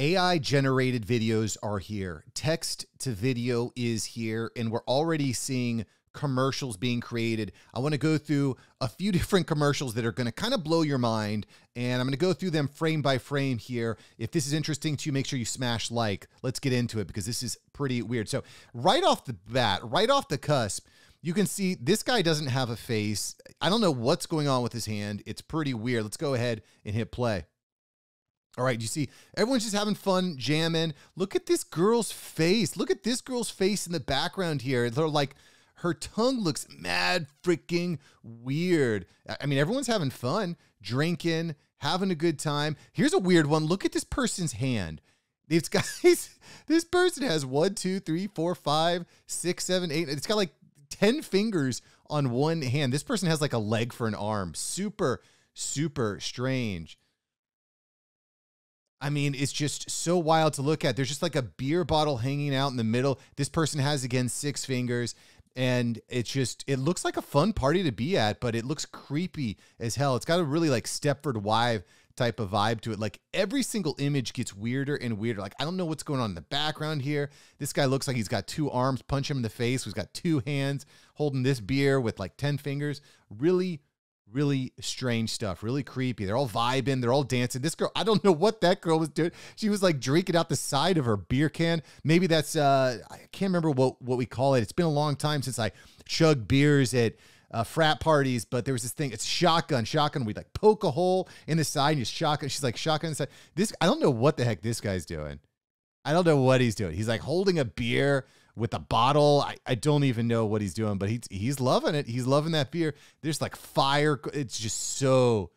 AI generated videos are here. Text to video is here, and we're already seeing commercials being created. I want to go through a few different commercials that are going to kind of blow your mind, and I'm going to go through them frame by frame here. If this is interesting to you, make sure you smash like. Let's get into it because this is pretty weird. So, right off the bat, right off the cusp, you can see this guy doesn't have a face. I don't know what's going on with his hand. It's pretty weird. Let's go ahead and hit play. All right, you see, everyone's just having fun, jamming. Look at this girl's face. Look at this girl's face in the background here. They're like, her tongue looks mad freaking weird. I mean, everyone's having fun, drinking, having a good time. Here's a weird one. Look at this person's hand. These guys, this person has one, two, three, four, five, six, seven, eight. It's got like 10 fingers on one hand. This person has like a leg for an arm. Super, super strange. I mean, it's just so wild to look at. There's just like a beer bottle hanging out in the middle. This person has again six fingers, and it's just it looks like a fun party to be at, but it looks creepy as hell. It's got a really like Stepford Wife type of vibe to it. Like every single image gets weirder and weirder. Like I don't know what's going on in the background here. This guy looks like he's got two arms, punch him in the face. He's got two hands holding this beer with like 10 fingers. Really really strange stuff, really creepy. They're all vibing, they're all dancing. This girl, I don't know what that girl was doing. She was like drinking out the side of her beer can. Maybe that's uh I can't remember what what we call it. It's been a long time since I chugged beers at uh, frat parties, but there was this thing. It's shotgun, shotgun. We like poke a hole in the side and you shotgun. She's like shotgun side. This I don't know what the heck this guy's doing. I don't know what he's doing. He's like holding a beer with a bottle. I, I don't even know what he's doing, but he's he's loving it. He's loving that beer. There's like fire. It's just so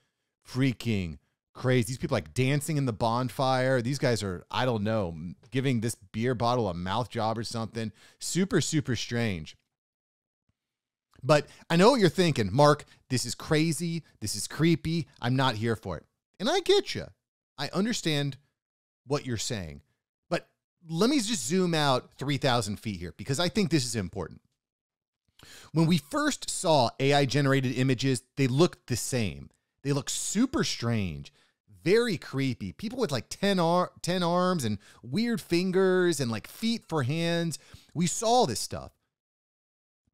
freaking crazy. These people like dancing in the bonfire. These guys are, I don't know, giving this beer bottle a mouth job or something. Super, super strange. But I know what you're thinking, Mark. This is crazy. This is creepy. I'm not here for it. And I get you. I understand what you're saying let me just zoom out 3,000 feet here because I think this is important. When we first saw AI generated images, they looked the same. They look super strange, very creepy. People with like 10, ar- 10 arms and weird fingers and like feet for hands. We saw this stuff.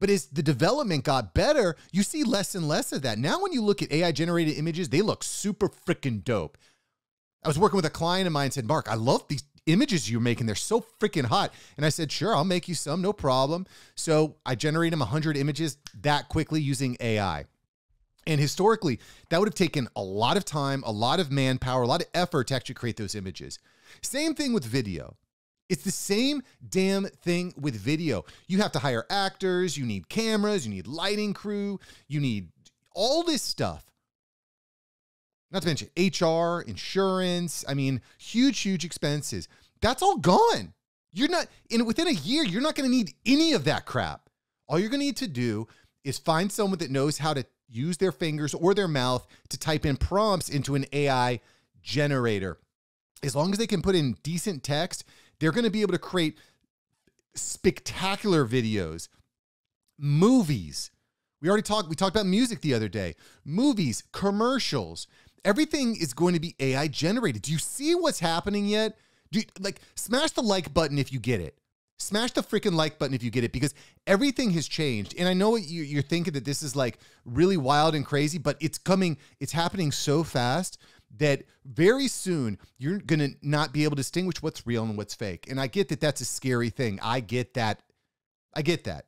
But as the development got better, you see less and less of that. Now, when you look at AI generated images, they look super freaking dope. I was working with a client of mine and said, Mark, I love these images you're making. They're so freaking hot. And I said, sure, I'll make you some, no problem. So I generated them 100 images that quickly using AI. And historically, that would have taken a lot of time, a lot of manpower, a lot of effort to actually create those images. Same thing with video. It's the same damn thing with video. You have to hire actors, you need cameras, you need lighting crew, you need all this stuff. Not to mention HR, insurance. I mean, huge, huge expenses. That's all gone. You're not in within a year, you're not going to need any of that crap. All you're going to need to do is find someone that knows how to use their fingers or their mouth to type in prompts into an AI generator. As long as they can put in decent text, they're going to be able to create spectacular videos, movies. We already talked we talked about music the other day. Movies, commercials. Everything is going to be AI generated. Do you see what's happening yet? You, like smash the like button if you get it. Smash the freaking like button if you get it because everything has changed. And I know you, you're thinking that this is like really wild and crazy, but it's coming, it's happening so fast that very soon you're going to not be able to distinguish what's real and what's fake. And I get that that's a scary thing. I get that. I get that.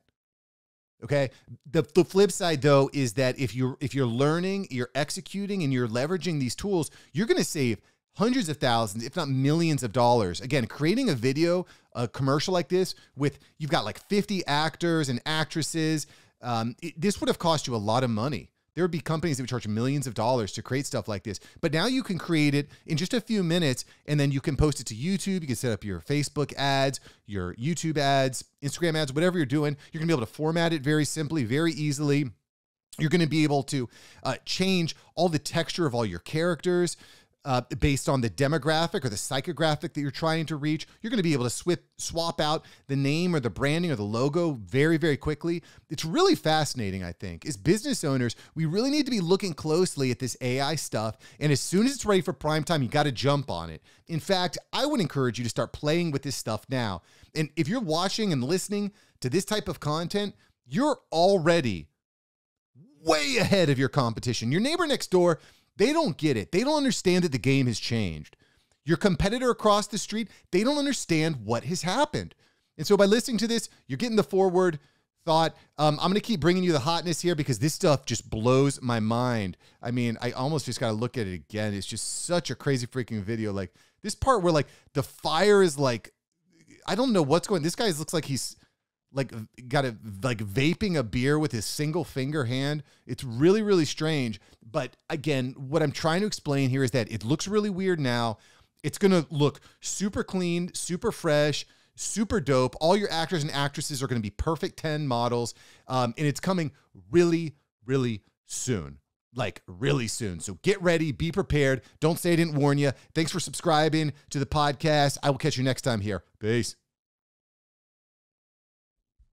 Okay. The, the flip side though is that if you're if you're learning, you're executing, and you're leveraging these tools, you're going to save hundreds of thousands, if not millions of dollars. Again, creating a video, a commercial like this with you've got like 50 actors and actresses. Um, it, this would have cost you a lot of money. There would be companies that would charge millions of dollars to create stuff like this. But now you can create it in just a few minutes and then you can post it to YouTube. You can set up your Facebook ads, your YouTube ads, Instagram ads, whatever you're doing. You're going to be able to format it very simply, very easily. You're going to be able to uh, change all the texture of all your characters. Uh, based on the demographic or the psychographic that you're trying to reach. You're going to be able to swip, swap out the name or the branding or the logo very, very quickly. It's really fascinating, I think. As business owners, we really need to be looking closely at this AI stuff. And as soon as it's ready for prime time, you got to jump on it. In fact, I would encourage you to start playing with this stuff now. And if you're watching and listening to this type of content, you're already way ahead of your competition. Your neighbor next door they don't get it. They don't understand that the game has changed. Your competitor across the street, they don't understand what has happened. And so by listening to this, you're getting the forward thought. Um, I'm going to keep bringing you the hotness here because this stuff just blows my mind. I mean, I almost just got to look at it again. It's just such a crazy freaking video. Like this part where like the fire is like, I don't know what's going. This guy looks like he's like got a like vaping a beer with his single finger hand. It's really really strange. But again, what I'm trying to explain here is that it looks really weird now. It's gonna look super clean, super fresh, super dope. All your actors and actresses are gonna be perfect 10 models, um, and it's coming really really soon. Like really soon. So get ready, be prepared. Don't say I didn't warn you. Thanks for subscribing to the podcast. I will catch you next time here. Peace.